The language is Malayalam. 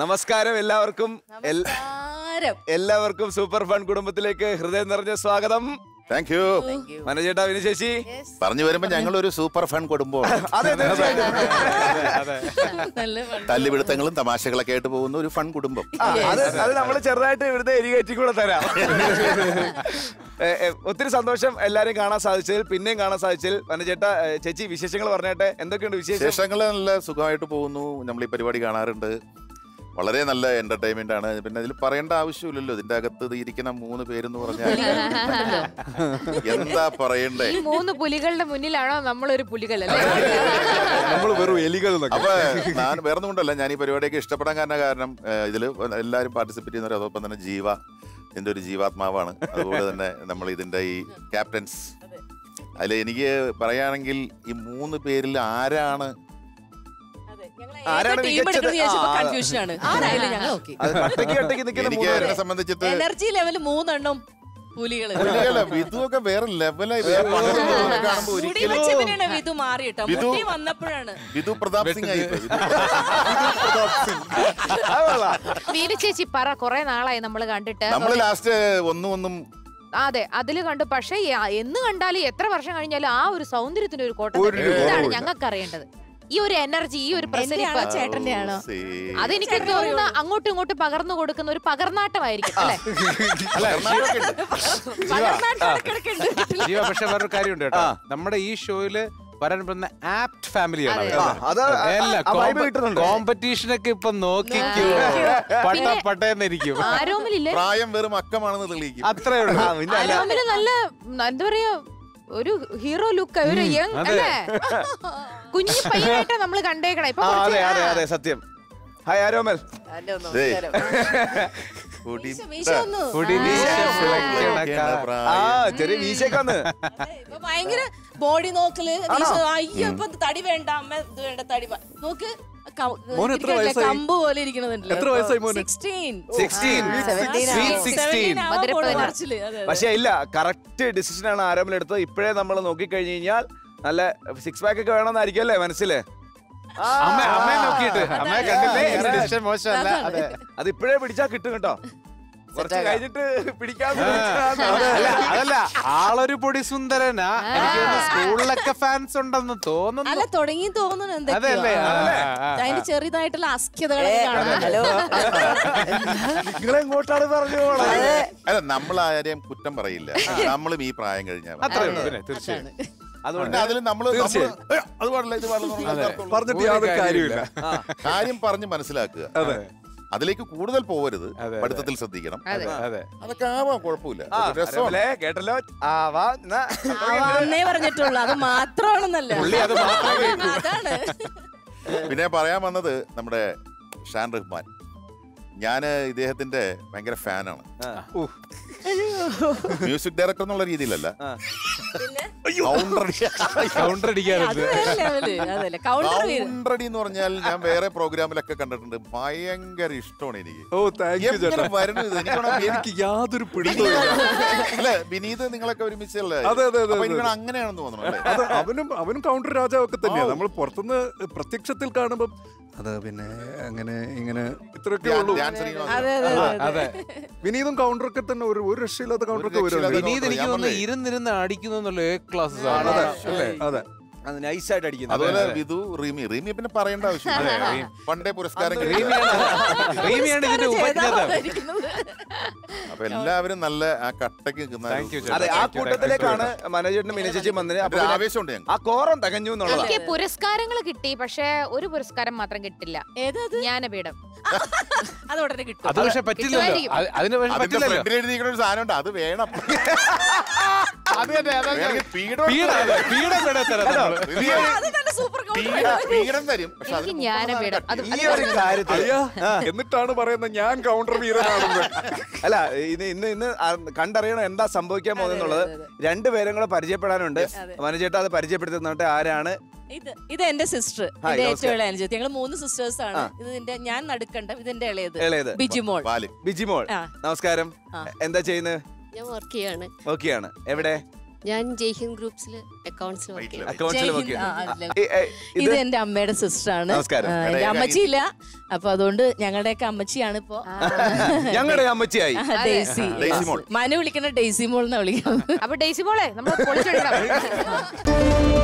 നമസ്കാരം എല്ലാവർക്കും. എല്ലാവർക്കും സൂപ്പർ ഫൺ കുടുംബത്തിലേക്ക് ഹൃദയം നിറഞ്ഞ സ്വാഗതം. താങ്ക് യു മനോജേട്ടാ വിനുശേഷി പറഞ്ഞു വരുമ്പോ ഞങ്ങൾ ഒരു സൂപ്പർ ഫൺ കുടുംബമാണ്. തല്ലുപിടുത്തങ്ങളും തമാശകളൊക്കെ ആയിട്ട് പോകുന്ന ഒരു ഫൺ കുടുംബം. അത് നമ്മൾ ചെറുതായിട്ട് ഇവിടുത്തെ എരികയറ്റി കൂടെ തരാം. ഒത്തിരി സന്തോഷം എല്ലാരെയും കാണാൻ സാധിച്ചതിൽ പിന്നെയും കാണാൻ സാധിച്ചതിൽ. മനോജേട്ടാ ചേച്ചി വിശേഷങ്ങൾ പറഞ്ഞേട്ടെ. എന്തൊക്കെയുണ്ട് വിശേഷം? വിശേഷങ്ങൾ നല്ല സുഖമായിട്ട് പോകുന്നു. നമ്മൾ ഈ പരിപാടി കാണാറുണ്ട്. വളരെ നല്ല എന്റർടൈൻമെന്റ് ആണ്. പിന്നെ ഇതിൽ പറയേണ്ട ആവശ്യമില്ലല്ലോ. ഇതിന്റെ അകത്ത് ഇരിക്കുന്ന മൂന്ന് പേരെന്ന് പറഞ്ഞാൽ എന്താ പറയണ്ടേ? ഈ മൂന്ന് പുലികളുടെ മുന്നിലാണോ നമ്മളൊരു പുലികൾ അല്ലേ നമ്മൾ വെറും എലികൾ. അപ്പൊ ഞാൻ വേറെ കൊണ്ടല്ല. ഞാൻ ഈ പരിപാടിയൊക്കെ ഇഷ്ടപ്പെടാൻ കാരണം കാരണം ഇതിൽ എല്ലാവരും പാർട്ടിസിപ്പേറ്റ് ചെയ്യുന്നവർ അതോടൊപ്പം തന്നെ ജീവ ഇതിന്റെ ഒരു ജീവാത്മാവാണ്. അതുപോലെ തന്നെ നമ്മൾ ഇതിന്റെ ഈ ക്യാപ്റ്റൻസ് അതിൽ എനിക്ക് പറയുകയാണെങ്കിൽ ഈ മൂന്ന് പേരിൽ ആരാണ് ആരായാലും ഞങ്ങൾ എനിക്ക് എന്നെ സംബന്ധിച്ചിട്ട് എനർജി ലെവൽ മൂന്നെണ്ണം പുലികൾ. വേറെ ലെവലായി കാണുമ്പോ ഒരിക്കലും വിധു മാറിയിട്ടോ മുടി വന്നപ്പോഴാണ്. വിധു പ്രതാപ് സിംഗ് ആയി. വീര ചേച്ചി പറ കൊറേ നാളായി നമ്മൾ കണ്ടിട്ട്. നമ്മൾ ലാസ്റ്റ് ഒന്നും ഒന്നും അതെ അതിൽ കണ്ടു. പക്ഷേ എന്ന് കണ്ടാലും എത്ര വർഷം കഴിഞ്ഞാലും ആ ഒരു സൗന്ദര്യത്തിന്റെ ഒരു കോട്ടം. ഞങ്ങൾക്ക് അറിയേണ്ടത് ഈ ഒരു എനർജി ഈ ഒരു പ്രസരിപ്പ്. ചേട്ടന്റെ ആണോ. അതെനിക്ക് തോന്നുന്ന അങ്ങോട്ടും ഇങ്ങോട്ടും പകർന്നു കൊടുക്കുന്ന ഒരു പകർന്നാട്ടമായിരിക്കും അല്ലെ. ജീവ പക്ഷെ വേറൊരു കാര്യമുണ്ട് കേട്ടോ. നമ്മുടെ ഈ ഷോയിൽ വരാൻ പറ്റുന്ന ആപ്റ്റ് ഫാമിലിയാണ്. കോമ്പറ്റീഷൻ ഒക്കെ ഇപ്പൊ നോക്കിക്കോ. പട്ട പിന്നെ- പട്ടയെന്നിരിക്കും ആരോമിലില്ലേ? പ്രായം വെറും അക്കമാണെന്ന് തെളിയിക്കും. അത്രേ ഉള്ളൂ. നല്ല എന്താ പറയാ ഒരു ഹീറോ ലുക്ക് ഒരു യങ് അല്ലേ? കുഞ്ഞു പയ്യനായിട്ട് നമ്മൾ കണ്ടേക്കണേ. ഇപ്പൊ കുറച്ച് അതെ അതെ അതെ സത്യം. ഹായ് ആരോമൽ. ചെറിയ വീശയൊക്കെ വന്ന്. ഭയങ്കര ബോഡി നോക്കൽ അയ്യോ ഇപ്പൊ തടി വേണ്ട അമ്മ ഇത് വേണ്ട തടി നോക്ക്. കമ്പ് പോലെ ഇരിക്കണതുണ്ടല്ലോ എത്ര വയസ്സായി മോന്? 16. 16. Seventeen Sweet ആവും. 16. Seventeen ആവാൻ മധുര പോണു പതിനാറ്. മാർച്ചിൽ. അതെ, അതെ. പക്ഷെ ഇല്ല കറക്റ്റ് ഡിസിഷൻ ആണ് ആരോമൽ എടുത്തത് ഇപ്പോഴേ നമ്മൾ നോക്കി കഴിഞ്ഞു കഴിഞ്ഞാൽ നല്ല സിക്സ് പാക്ക് ഒക്കെ വേണമെന്നായിരിക്കും അല്ലേ മനസ്സിൽ അമ്മ അമ്മയെ നോക്കിയിട്ട് അമ്മയെ കണ്ടില്ലേ. ഡിസിഷൻ മോശമല്ല അതെ അത് ഇപ്പോഴേ പിടിച്ചാ കിട്ടും കേട്ടോ കുറച്ച് കഴിഞ്ഞിട്ട് അതല്ല. ആളൊരു പൊടി സുന്ദരനാ. എനിക്ക് സ്കൂളിലൊക്കെ ഫാൻസ് ഉണ്ടെന്ന് തോന്നുന്നു. അല്ല തുടങ്ങി തോന്നുന്നു അതല്ലേ. അതിന്റെ ചെറുതായിട്ടുള്ള അസ്ക്യതകളൊക്കെ നിങ്ങളെങ്ങോട്ടാണ് പറഞ്ഞു അല്ല നമ്മൾ ആരെയും കുറ്റം പറയില്ല. നമ്മളും ഈ പ്രായം കഴിഞ്ഞാൽ തീർച്ചയായും. അതുകൊണ്ട് അതിൽ നമ്മൾ തീർച്ചയായും. അത് പാടില്ല ഇത് പാടില്ല. പറഞ്ഞിട്ട് യാതൊരു കാര്യമില്ല. കാര്യം പറഞ്ഞ് മനസ്സിലാക്കുക. അതെ. അതിലേക്ക് കൂടുതൽ പോവരുത്. പഠിത്തത്തിൽ ശ്രദ്ധിക്കണം. അതെ അതെ. അതൊക്കെ ആവാം കുഴപ്പമില്ല. കേട്ടല്ലോ? പറഞ്ഞിട്ടുള്ളൂ. അത് മാത്രമാണെന്നല്ല. പിന്നെ പറയാൻ വന്നത് നമ്മുടെ ഷാൻ റഹ്മാൻ. ഞാൻ ഇദ്ദേഹത്തിന്റെ ഭയങ്കര ഫാനാണ്. മ്യൂസിക് ഡയറക്ടർ എന്നുള്ള രീതിയിലല്ല. പിന്നെ? കൗണ്ടർ കൗണ്ടർ അത് അടിക്കാറുണ്ട്. വേറെ ലെവൽ. അതല്ല. കൗണ്ടർ കൗണ്ടറടി എന്ന് പറഞ്ഞാൽ ഞാൻ വേറെ പ്രോഗ്രാമിലൊക്കെ കണ്ടിട്ടുണ്ട്. ഭയങ്കര ഇഷ്ടമാണ് എനിക്ക്. ഓ താങ്ക് യു എങ്ങനെ ചേട്ടാ. എനിക്ക് യാതൊരു. അല്ലെ വിനീത് നിങ്ങളൊക്കെ ഒരുമിച്ചല്ലേ? അതെ, അതെ, അതെ, അങ്ങനെയാണെന്ന് തോന്നുന്നു അവനും അവനും കൗണ്ടർ രാജാവൊക്കെ തന്നെയാണ് നമ്മൾ പുറത്തുനിന്ന് പ്രത്യക്ഷത്തിൽ കാണുമ്പം അത് പിന്നെ അങ്ങനെ ഇങ്ങനെ ഇത്രയൊക്കെ ഉള്ളൂ. അതെ വിനീതും കൗണ്ടറൊക്കെ തന്നെ ഒരു ഒരു രക്ഷയില്ലാത്ത കൗണ്ടറൊക്കെ വരും വിനീത് എനിക്ക് തോന്നുന്നു. ഇരുന്നിരുന്ന് അടിക്കുന്നു എന്നുള്ള എ ക്ലാസ് അതെ. അല്ലേ അതെ അത്. നൈസായിട്ട് അടിക്കുന്നത് അതുപോലെ അതെ. വിധു റീമി. റീമി പിന്നെ പറയേണ്ട അതെ, ആവശ്യമില്ല. പണ്ടേ പുരസ്കാരം റീമിയാണ് റീമിയാണ് ഇതിന്റെ ഉപജ്ഞാതാവ്. അപ്പൊ എല്ലാവരും നല്ല ആ കട്ടക്ക് നിൽക്കുന്ന. അതെ ആ കൂട്ടത്തിലേക്കാണ് മനോജേട്ടനും മിനച്ചേച്ചിയും വന്നത്. അപ്പൊ ആവേശമുണ്ട് ആ കോറം തകഞ്ഞു എന്നുള്ളത് എനിക്ക് പുരസ്കാരങ്ങൾ കിട്ടി പക്ഷെ ഒരു പുരസ്കാരം മാത്രം കിട്ടില്ല. ഏതത് ജ്ഞാനപീഠം. അത് ഉടനെ കിട്ടും. അത് പക്ഷെ പറ്റില്ലല്ലോ. കിട്ടുമായിരിക്കും. അത് അതിന് പക്ഷെ അതിന്റെ പറ്റില്ലല്ലോ. ഫ്രണ്ടിൽ എഴുതിയിരിക്കുന്ന ഒരു സാധനം ഉണ്ട് അത് വേണം. അത് തന്നെ അതാ ഞാൻ- വേണമെങ്കിൽ പീഡം പീഡ അതെ, പീഡ വേണേ തരാം നമ്മൾ. അത് തരും എനിക്ക് ജ്ഞാനപീഠം അത് ഈ ഒരു കാര്യത്തിൽ. അയ്യാ എന്നിട്ടാണ് പറയുന്നത് ഞാൻ കൗണ്ടർ വീരനാണെന്ന് അല്ല ഇത് ഇന്ന് ഇന്ന് കണ്ടറിയണം എന്താ സംഭവിക്കാൻ പോകുന്നുള്ളത്. രണ്ടു രണ്ടുപേരും കൂടെ പരിചയപ്പെടാനുണ്ട്. അതെ. അത് പരിചയപ്പെടുത്തുന്നിട്ട് ആരാണ്? ഇത് ഇത് എന്റെ സിസ്റ്റർ ഇത് എന്റെ ഏറ്റവും. ഇളയ അനുജത്തി ഞങ്ങൾ മൂന്ന് സിസ്റ്റേഴ്സ് ആണ്. ഇത് എന്റെ ഞാൻ നടുക്കണ്ട. ഇതിന്റെ ഇളയത്. ഇളയത്. ബിജിമോൾ ബിജിമോൾ നമസ്കാരം. എന്താ ചെയ്യുന്നത്? ഞാൻ വർക്ക് ചെയ്യാണ്. എവിടെ? ഞാൻ ജയ്ഹിന്ദ് ഗ്രൂപ്പ്സിൽ അക്കൗണ്ട്സിൽ വർക്ക് ചെയ്യുന്നു. ഇത് എന്റെ അമ്മയുടെ സിസ്റ്റർ ആണ് എന്റെ അമ്മച്ചിയില്ല. അപ്പൊ അതുകൊണ്ട് ഞങ്ങളുടെയൊക്കെ അമ്മച്ചിയാണ് ഇപ്പോ. ഞങ്ങളുടെ അമ്മച്ചിയായി. ഡെയ്സി. മനു വിളിക്കണ ഡെയ്സി മോൾ എന്നാ വിളിക്കുന്നത്? അപ്പൊ ഡെയ്സി മോളെ നമ്മൾ